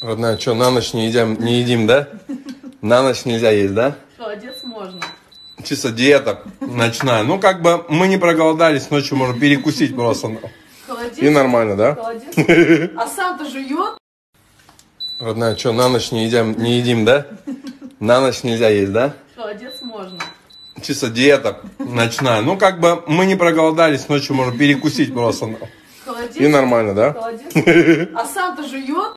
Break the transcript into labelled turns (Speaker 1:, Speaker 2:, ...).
Speaker 1: Родная, что, на ночь не едим, не едим, да? На ночь нельзя есть, да?
Speaker 2: Ну, Холодец можно.
Speaker 1: Чисто диета ночная. Ну, как бы мы не проголодались, ночью можно перекусить просто.
Speaker 2: Холодец.
Speaker 1: И нормально, да?
Speaker 2: Холодец. А сам-то жует.
Speaker 1: Родная, что, на ночь не едим, не едим, да? На ночь нельзя есть, да?
Speaker 2: Холодец можно.
Speaker 1: Чисто диета ночная. Ну, как бы мы не проголодались, ночью можно перекусить просто.
Speaker 2: Холодец.
Speaker 1: И нормально, да?
Speaker 2: Холодец. А сам-то жует.